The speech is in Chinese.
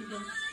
这个。